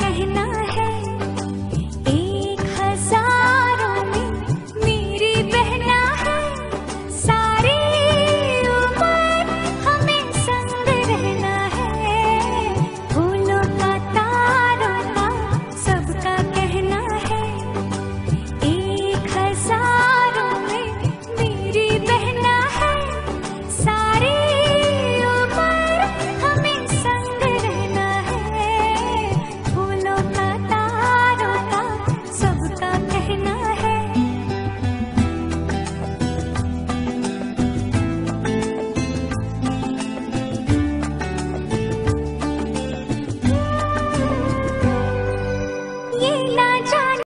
कहना ना